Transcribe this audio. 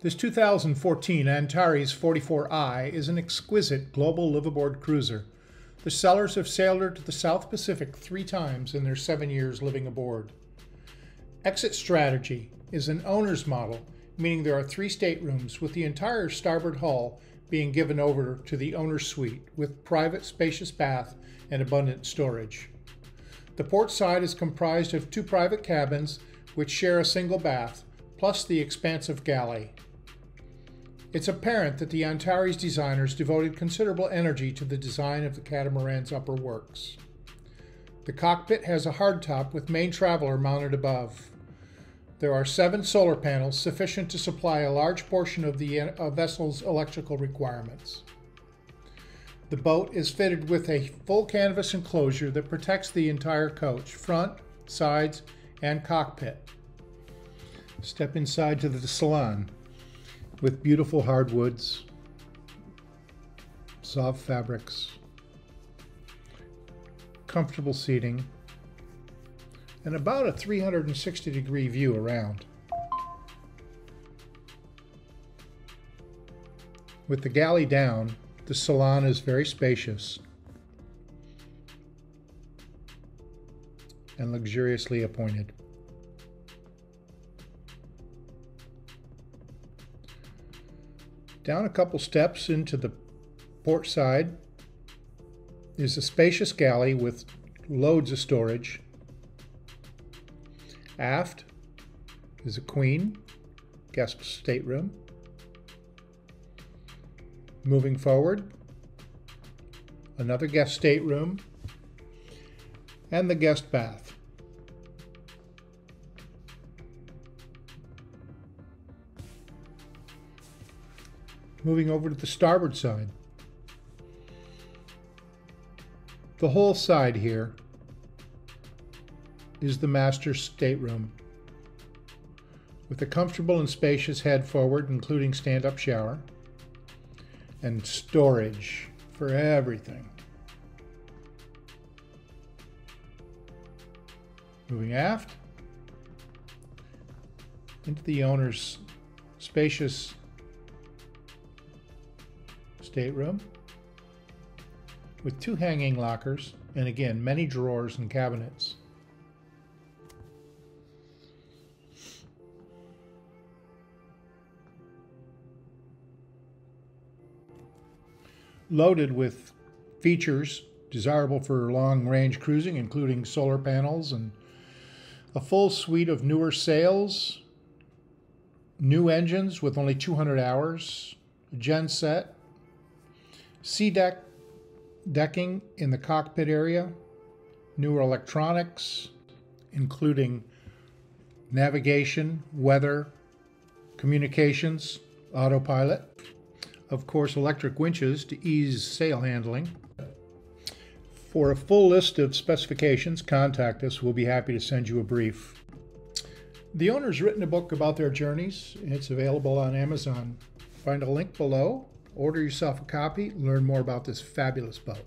This 2014 Antares 44i is an exquisite global liveaboard cruiser. The sellers have sailed her to the South Pacific three times in their seven years living aboard. Exit strategy is an owner's model, meaning there are three staterooms with the entire starboard hull being given over to the owner's suite with private spacious bath and abundant storage. The port side is comprised of two private cabins which share a single bath, plus the expansive galley. It's apparent that the Antares designers devoted considerable energy to the design of the catamaran's upper works. The cockpit has a hardtop with main traveler mounted above. There are seven solar panels sufficient to supply a large portion of the uh, vessel's electrical requirements. The boat is fitted with a full canvas enclosure that protects the entire coach, front, sides, and cockpit. Step inside to the salon with beautiful hardwoods, soft fabrics, comfortable seating, and about a 360 degree view around. With the galley down, the salon is very spacious and luxuriously appointed. Down a couple steps into the port side is a spacious galley with loads of storage. Aft is a queen guest stateroom. Moving forward, another guest stateroom and the guest bath. Moving over to the starboard side. The whole side here is the master stateroom with a comfortable and spacious head forward, including stand-up shower, and storage for everything. Moving aft into the owner's spacious stateroom with two hanging lockers and again many drawers and cabinets. Loaded with features desirable for long range cruising, including solar panels and a full suite of newer sails, new engines with only 200 hours, a gen set, SeaDek decking in the cockpit area, newer electronics, including navigation, weather, communications, autopilot, of course, electric winches to ease sail handling. For a full list of specifications, contact us. We'll be happy to send you a brief. The owner's written a book about their journeys. It's available on Amazon. Find a link below Order yourself a copy, learn more about this fabulous boat.